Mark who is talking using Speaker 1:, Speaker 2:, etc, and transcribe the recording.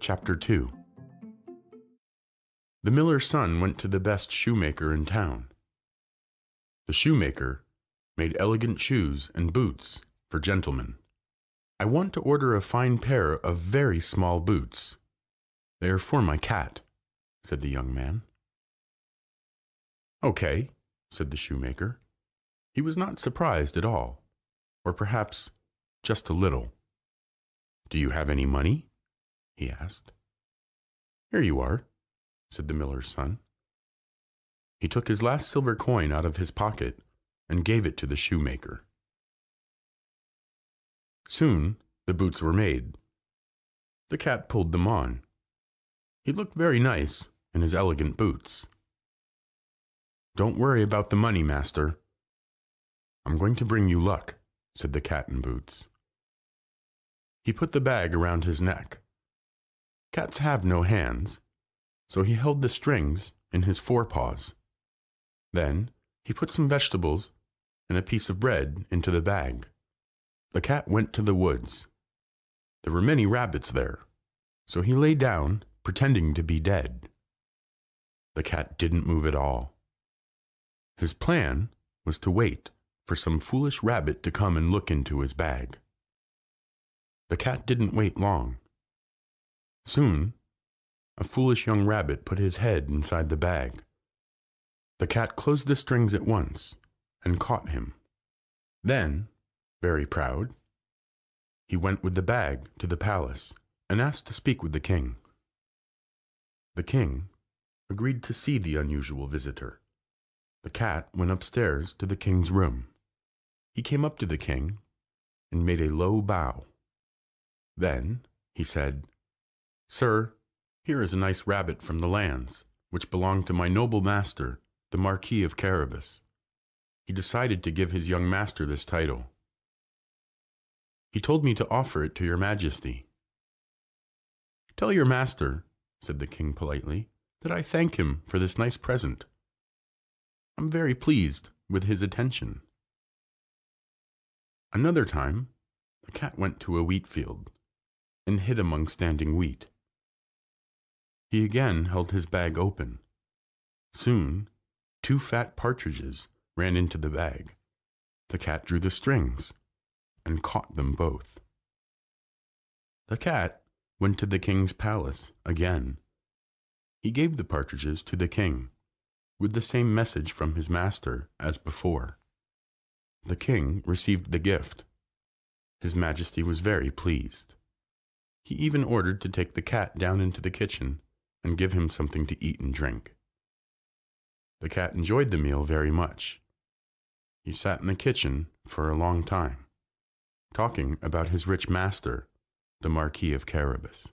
Speaker 1: Chapter 2 The miller's son went to the best shoemaker in town. The shoemaker made elegant shoes and boots for gentlemen. I want to order a fine pair of very small boots. They are for my cat, said the young man. Okay, said the shoemaker. He was not surprised at all, or perhaps just a little. Do you have any money? He asked. Here you are, said the miller's son. He took his last silver coin out of his pocket and gave it to the shoemaker. Soon the boots were made. The cat pulled them on. He looked very nice in his elegant boots. Don't worry about the money, master. I'm going to bring you luck, said the cat in boots. He put the bag around his neck. Cats have no hands, so he held the strings in his forepaws. Then he put some vegetables and a piece of bread into the bag. The cat went to the woods. There were many rabbits there, so he lay down, pretending to be dead. The cat didn't move at all. His plan was to wait for some foolish rabbit to come and look into his bag. The cat didn't wait long. Soon, a foolish young rabbit put his head inside the bag. The cat closed the strings at once and caught him. Then, very proud, he went with the bag to the palace and asked to speak with the king. The king agreed to see the unusual visitor. The cat went upstairs to the king's room. He came up to the king and made a low bow. Then he said, Sir, here is a nice rabbit from the lands, which belonged to my noble master, the Marquis of Carabas. He decided to give his young master this title. He told me to offer it to your majesty. Tell your master, said the king politely, that I thank him for this nice present. I'm very pleased with his attention. Another time, the cat went to a wheat field and hid among standing wheat. He again held his bag open. Soon, two fat partridges ran into the bag. The cat drew the strings and caught them both. The cat went to the king's palace again. He gave the partridges to the king, with the same message from his master as before. The king received the gift. His majesty was very pleased. He even ordered to take the cat down into the kitchen and give him something to eat and drink. The cat enjoyed the meal very much. He sat in the kitchen for a long time, talking about his rich master, the Marquis of Carabas.